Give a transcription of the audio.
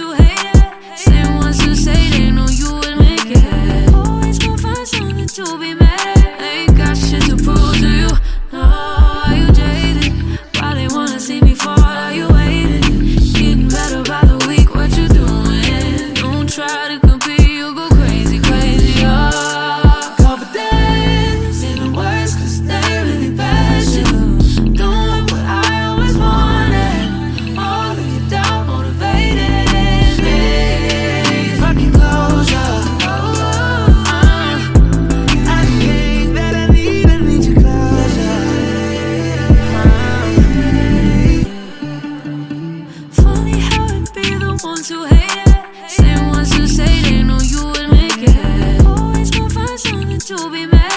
who hate it. Same ones who say they know you would make it. Always gonna find something to be who hate it. Same ones who say they know you would make it. Always gonna find something to be mad.